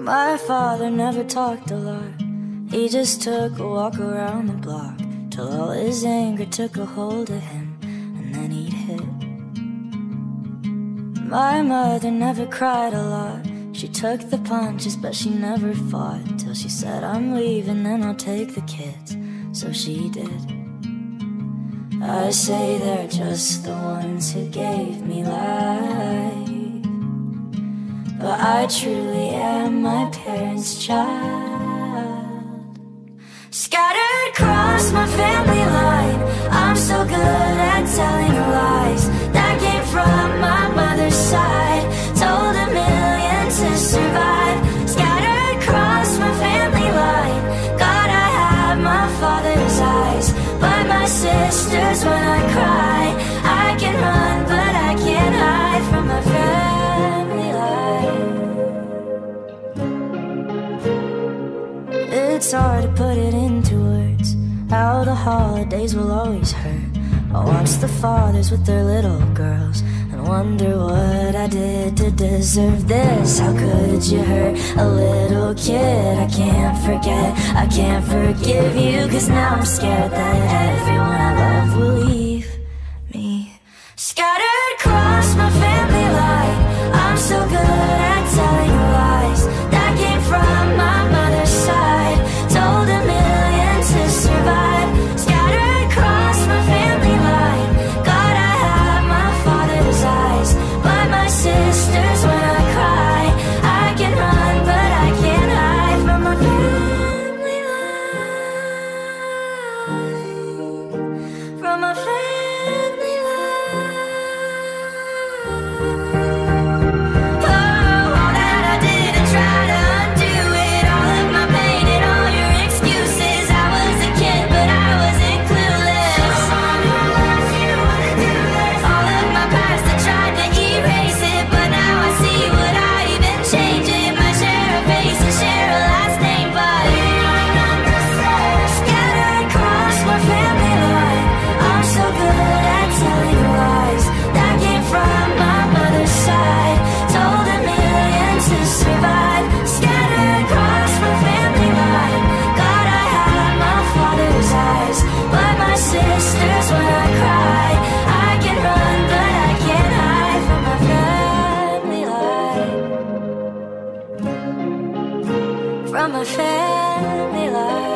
My father never talked a lot. He just took a walk around the block till all his anger took a hold of him, and then he'd hit. My mother never cried a lot. She took the punches, but she never fought till she said, I'm leaving, then I'll take the kids. So she did. I say they're just the ones who gave me life. But I truly am my parents' child. Scattered across my family line, I'm so good at telling lies. That came from my mother's side. Told a million to survive. Sisters, when I cry, I can run, but I can't hide from my family life. It's hard to put it into words. How the holidays will always hurt. I watch the fathers with their little girls wonder what I did to deserve this. How could you hurt a little kid? I can't forget, I can't forgive you, cause now I'm scared that everyone I love will leave from a family life.